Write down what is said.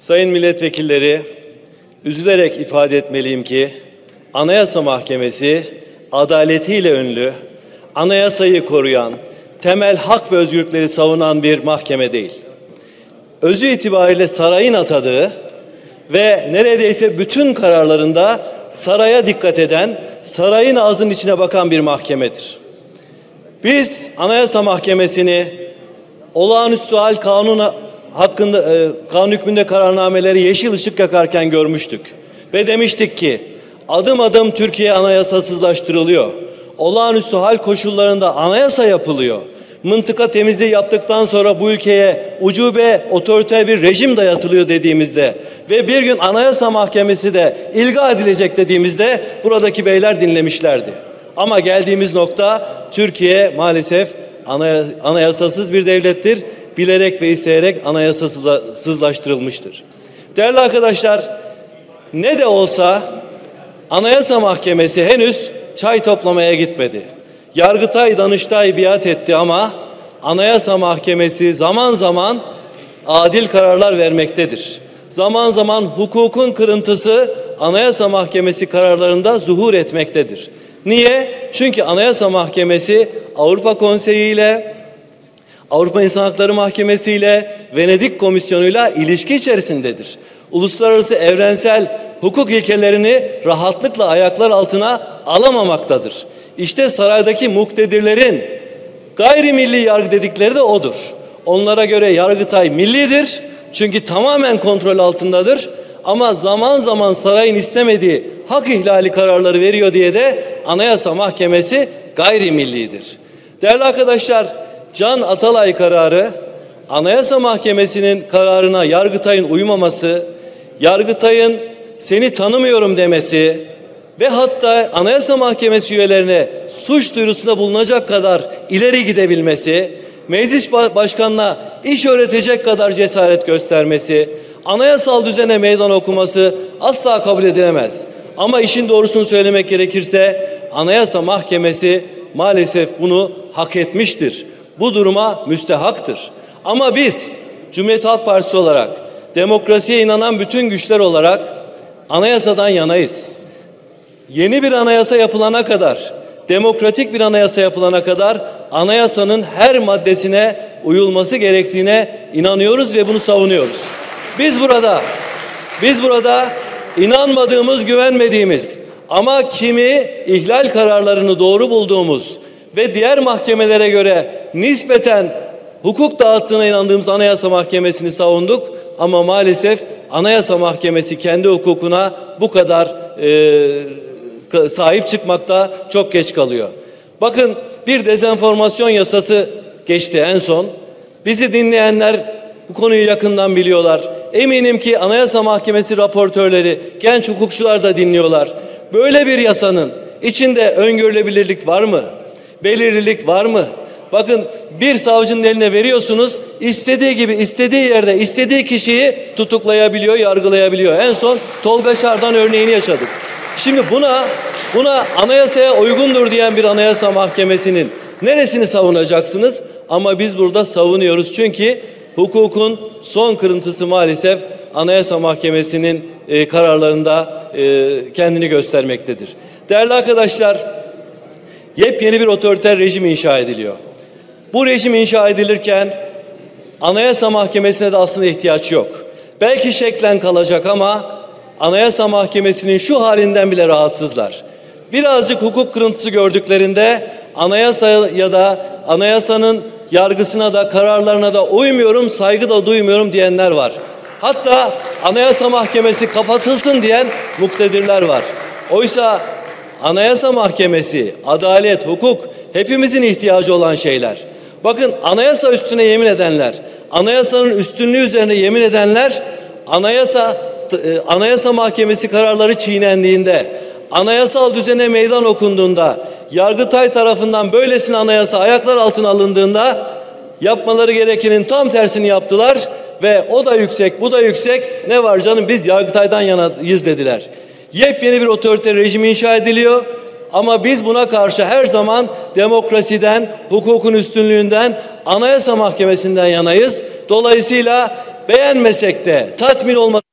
Sayın milletvekilleri, üzülerek ifade etmeliyim ki Anayasa Mahkemesi adaletiyle ünlü, anayasayı koruyan, temel hak ve özgürlükleri savunan bir mahkeme değil. Özü itibariyle sarayın atadığı ve neredeyse bütün kararlarında saraya dikkat eden, sarayın ağzının içine bakan bir mahkemedir. Biz Anayasa Mahkemesi'ni olağanüstü hal kanunu hakkında e, kanun hükmünde kararnameleri yeşil ışık yakarken görmüştük. Ve demiştik ki adım adım Türkiye anayasasızlaştırılıyor. Olağanüstü hal koşullarında anayasa yapılıyor. Mıntıka temizliği yaptıktan sonra bu ülkeye ucube otoriter bir rejim dayatılıyor dediğimizde ve bir gün Anayasa Mahkemesi de ilga edilecek dediğimizde buradaki beyler dinlemişlerdi. Ama geldiğimiz nokta Türkiye maalesef anayasasız bir devlettir. Bilerek ve isteyerek anayasasızlaştırılmıştır. Değerli arkadaşlar ne de olsa Anayasa Mahkemesi henüz çay toplamaya gitmedi. Yargıtay, Danıştay biat etti ama Anayasa Mahkemesi zaman zaman adil kararlar vermektedir. Zaman zaman hukukun kırıntısı Anayasa Mahkemesi kararlarında zuhur etmektedir. Niye? Çünkü Anayasa Mahkemesi Avrupa Konseyi ile Avrupa İnsan Hakları Mahkemesi ile Venedik Komisyonu ile ilişki içerisindedir. Uluslararası evrensel hukuk ilkelerini rahatlıkla ayaklar altına alamamaktadır. İşte saraydaki muktedirlerin gayrimilli yargı dedikleri de odur. Onlara göre Yargıtay millidir. Çünkü tamamen kontrol altındadır. Ama zaman zaman sarayın istemediği hak ihlali kararları veriyor diye de Anayasa Mahkemesi gayrimillidir. Değerli arkadaşlar, Can Atalay kararı Anayasa Mahkemesi'nin kararına Yargıtay'ın uymaması, Yargıtay'ın seni tanımıyorum demesi ve hatta Anayasa Mahkemesi üyelerine suç duyurusunda bulunacak kadar ileri gidebilmesi, meclis başkanına iş öğretecek kadar cesaret göstermesi, anayasal düzene meydan okuması asla kabul edilemez. Ama işin doğrusunu söylemek gerekirse Anayasa Mahkemesi maalesef bunu hak etmiştir. Bu duruma müstehaktır. Ama biz Cumhuriyet Halk Partisi olarak demokrasiye inanan bütün güçler olarak anayasadan yanayız. Yeni bir anayasa yapılana kadar, demokratik bir anayasa yapılana kadar anayasanın her maddesine uyulması gerektiğine inanıyoruz ve bunu savunuyoruz. Biz burada biz burada inanmadığımız, güvenmediğimiz ama kimi ihlal kararlarını doğru bulduğumuz ve diğer mahkemelere göre nispeten hukuk dağıttığına inandığımız Anayasa Mahkemesi'ni savunduk ama maalesef Anayasa Mahkemesi kendi hukukuna bu kadar e, sahip çıkmakta çok geç kalıyor. Bakın bir dezenformasyon yasası geçti en son. Bizi dinleyenler bu konuyu yakından biliyorlar. Eminim ki Anayasa Mahkemesi raportörleri, genç hukukçular da dinliyorlar. Böyle bir yasanın içinde öngörülebilirlik var mı? Belirlilik var mı? Bakın bir savcının eline veriyorsunuz istediği gibi istediği yerde istediği kişiyi tutuklayabiliyor, yargılayabiliyor. En son Tolga Şardan örneğini yaşadık. Şimdi buna buna anayasaya uygundur diyen bir anayasa mahkemesinin neresini savunacaksınız? Ama biz burada savunuyoruz çünkü hukukun son kırıntısı maalesef Anayasa Mahkemesi'nin e, kararlarında e, kendini göstermektedir. Değerli arkadaşlar, yepyeni bir otoriter rejim inşa ediliyor. Bu rejim inşa edilirken Anayasa Mahkemesi'ne de aslında ihtiyaç yok. Belki şeklen kalacak ama Anayasa Mahkemesi'nin şu halinden bile rahatsızlar. Birazcık hukuk kırıntısı gördüklerinde anayasa ya da anayasanın yargısına da kararlarına da uymuyorum, saygı da duymuyorum diyenler var. Hatta Anayasa Mahkemesi kapatılsın diyen muktedirler var. Oysa Anayasa Mahkemesi, adalet, hukuk hepimizin ihtiyacı olan şeyler. Bakın anayasa üstüne yemin edenler, anayasanın üstünlüğü üzerine yemin edenler anayasa e, anayasa mahkemesi kararları çiğnendiğinde, anayasal düzene meydan okunduğunda, Yargıtay tarafından böylesine anayasa ayaklar altına alındığında yapmaları gerekenin tam tersini yaptılar ve o da yüksek, bu da yüksek. Ne var canım biz Yargıtay'dan yanayız dediler. Yepyeni bir otoriter rejim inşa ediliyor. Ama biz buna karşı her zaman demokrasiden, hukukun üstünlüğünden, anayasa mahkemesinden yanayız. Dolayısıyla beğenmesek de tatmin olmak